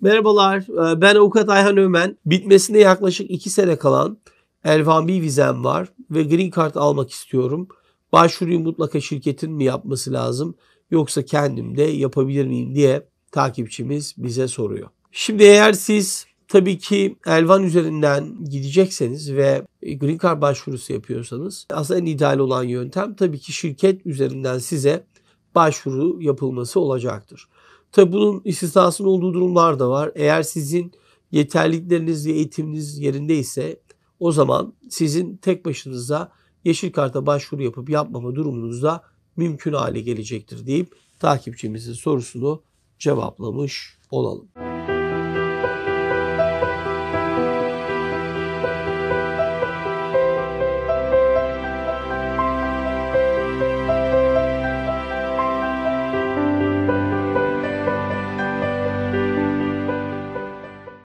Merhabalar, e, ben avukat Ayhan Ömen. Bitmesine yaklaşık 2 sene kalan L1B vizem var ve Green Card almak istiyorum. Başvuruyu mutlaka şirketin mi yapması lazım yoksa kendim de yapabilir miyim diye takipçimiz bize soruyor. Şimdi eğer siz tabii ki Elvan üzerinden gidecekseniz ve Green Card başvurusu yapıyorsanız aslında en ideal olan yöntem tabii ki şirket üzerinden size başvuru yapılması olacaktır. Tabii bunun istisnasının olduğu durumlar da var. Eğer sizin yeterlilikleriniz ve eğitiminiz yerindeyse o zaman sizin tek başınıza yeşil karta başvuru yapıp yapmama durumunuz da mümkün hale gelecektir deyip takipçimizin sorusunu cevaplamış olalım.